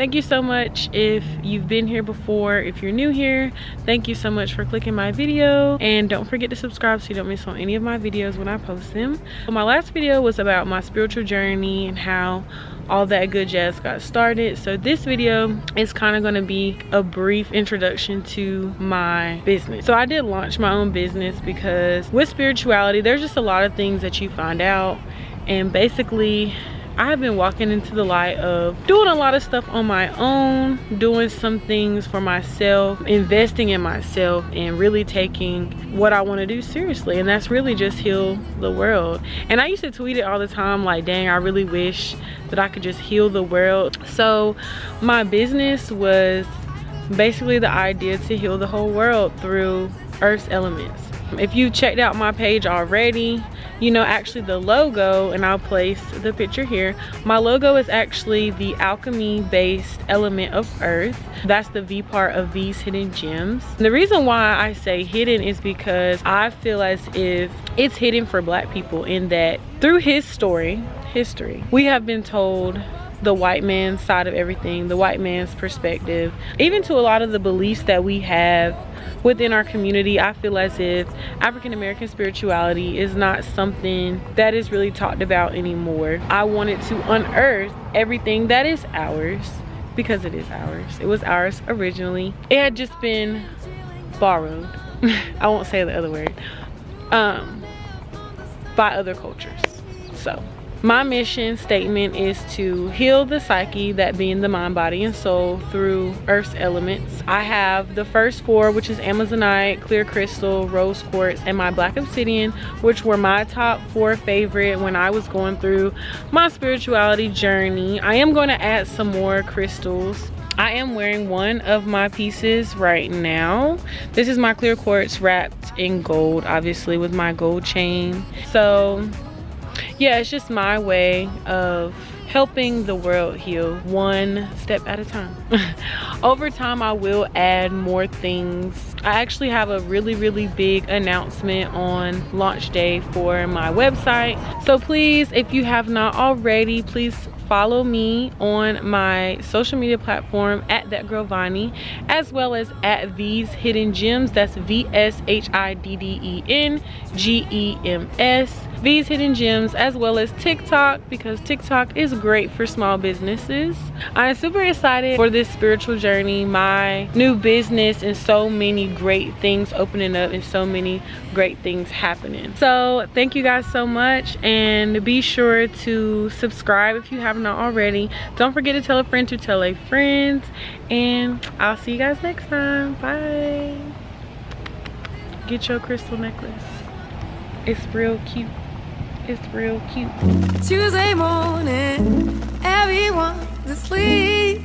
thank you so much. If you've been here before if you're new here thank you so much for clicking my video. And don't forget to subscribe so you don't miss on any of my videos when i post them. My last video was about my spiritual journey and how all that good jazz got started. So this video is kind of going to be a brief introduction to my business. So i did launch my own business because with spirituality there's just a lot of things that you find out. And basically I have been walking into the light of doing a lot of stuff on my own, doing some things for myself, investing in myself, and really taking what I want to do seriously. And that's really just heal the world. And I used to tweet it all the time like, dang, I really wish that I could just heal the world. So my business was basically the idea to heal the whole world through Earth's elements. If you checked out my page already, you know actually the logo and I'll place the picture here. My logo is actually the alchemy based element of earth. That's the V part of V's hidden gems. The reason why I say hidden is because I feel as if it's hidden for black people in that through his story history we have been told the white man's side of everything, the white man's perspective, even to a lot of the beliefs that we have within our community, I feel as if African American spirituality is not something that is really talked about anymore. I wanted to unearth everything that is ours because it is ours. It was ours originally. It had just been borrowed. I won't say the other word. Um, by other cultures. So my mission statement is to heal the psyche, that being the mind, body, and soul through Earth's elements. I have the first four, which is Amazonite, Clear Crystal, Rose Quartz, and my Black Obsidian, which were my top four favorite when I was going through my spirituality journey. I am going to add some more crystals I am wearing one of my pieces right now. This is my clear quartz wrapped in gold, obviously with my gold chain. So yeah, it's just my way of helping the world heal one step at a time. Over time, I will add more things. I actually have a really, really big announcement on launch day for my website. So please, if you have not already, please follow me on my social media platform at that girl Vonnie, as well as at V's Hidden Gems. That's V S E E. V's Hidden Gems as well as TikTok because TikTok is great for small businesses. I'm super excited for this spiritual journey, my new business and so many great things opening up and so many great things happening. So thank you guys so much and be sure to subscribe if you haven't already. Don't forget to tell a friend to tell a friend and I'll see you guys next time. Bye. Get your crystal necklace. It's real cute. It's real cute. Tuesday morning, everyone's asleep.